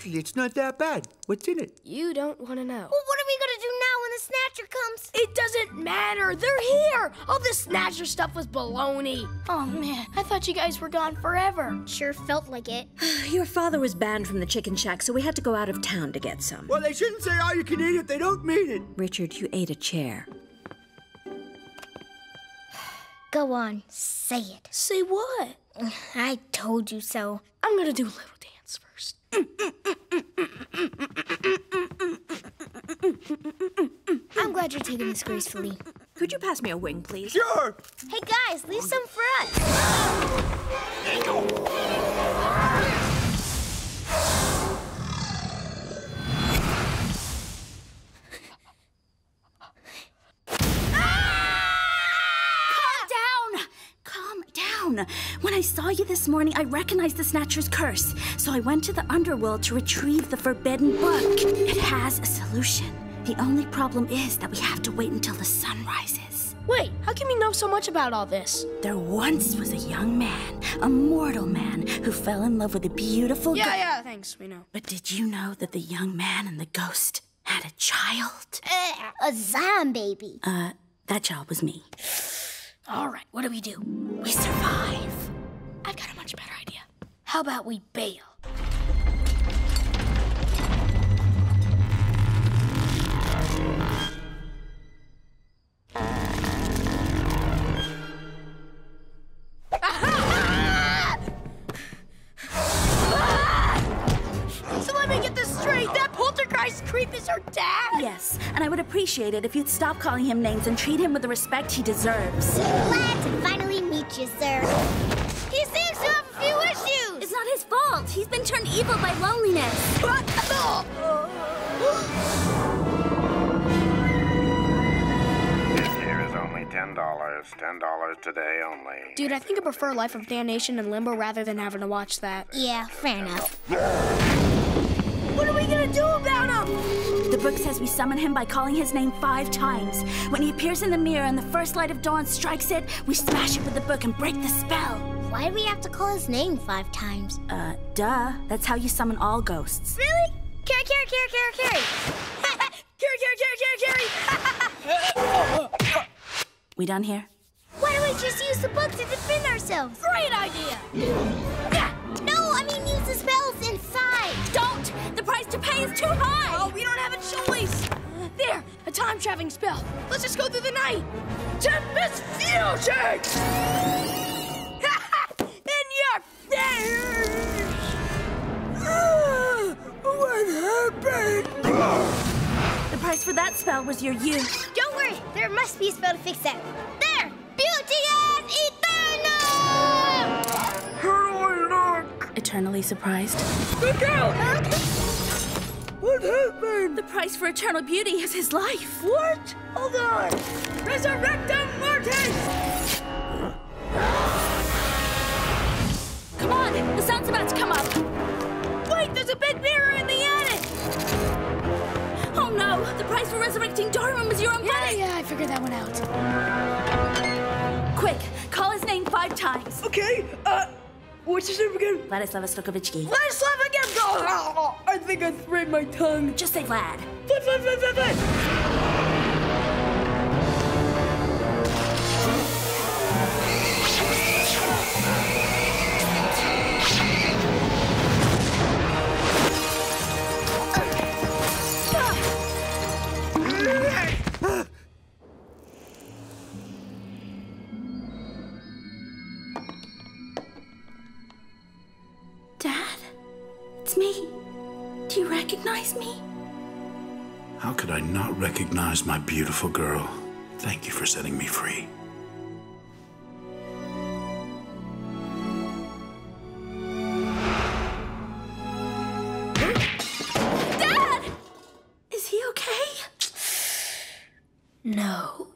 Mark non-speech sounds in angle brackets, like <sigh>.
Actually, it's not that bad. What's in it? You don't want to know. Well, what are we gonna do now when the snatcher comes? It doesn't matter. They're here. All this snatcher stuff was baloney. Oh man, I thought you guys were gone forever. Sure felt like it. <sighs> Your father was banned from the chicken shack, so we had to go out of town to get some. Well, they shouldn't say all you can eat if they don't mean it. Richard, you ate a chair. Go on, say it. Say what? <laughs> I told you so. I'm gonna do a little dance first. <laughs> I'm glad you're taking this gracefully. Could you pass me a wing, please? Sure. Hey guys, leave some for us. Down. When I saw you this morning, I recognized the Snatcher's curse. So I went to the underworld to retrieve the forbidden book. It has a solution. The only problem is that we have to wait until the sun rises. Wait, how can we know so much about all this? There once was a young man, a mortal man, who fell in love with a beautiful Yeah, girl. yeah, thanks. We know. But did you know that the young man and the ghost had a child? Uh, a zombie baby. Uh, that child was me. All right, what do we do? We survive. I've got a much better idea. How about we bail? That poltergeist creep is her dad. Yes, and I would appreciate it if you'd stop calling him names and treat him with the respect he deserves. Glad to finally meet you, sir. He seems to have a few issues. It's not his fault. He's been turned evil by loneliness. This here is only ten dollars. Ten dollars today only. Dude, I think I prefer Life of Damnation and Limbo rather than having to watch that. Yeah, fair enough. What are we gonna do about him? The book says we summon him by calling his name five times. When he appears in the mirror and the first light of dawn strikes it, we smash it with the book and break the spell. Why do we have to call his name five times? Uh, duh. That's how you summon all ghosts. Really? Carrie, Carrie, Carrie, Carrie, Carrie. <laughs> Carrie, Carrie, Carrie, Carrie, Carrie! <laughs> We done here? Why don't we just use the book to defend ourselves? Great idea! <laughs> No, I mean use the spells inside. Don't! The price to pay is too high! Oh, we don't have a choice! There, a time traveling spell. Let's just go through the night. Tempus Fugit! <laughs> In your face! What happened? The price for that spell was your youth. Don't worry, there must be a spell to fix that. There! Beauty as Eternally surprised. Look out! What happened? The price for eternal beauty is his life. What? Hold on. Resurrectum Mortis! Come on! The sun's about to come up! Wait, there's a big mirror in the attic! Oh no! The price for resurrecting Darwin was your own Yeah, money! yeah, I figured that one out. Quick, call his name five times. Okay, uh, what's his name again? Vladislav Stokovitsky. Vladislav again! Oh, oh, oh, I think I sprained my tongue. Just say Vlad. Vlad, Vlad, Vlad, Vlad, Vlad. It's me. Do you recognize me? How could I not recognize my beautiful girl? Thank you for setting me free. Dad! Is he okay? <sighs> No.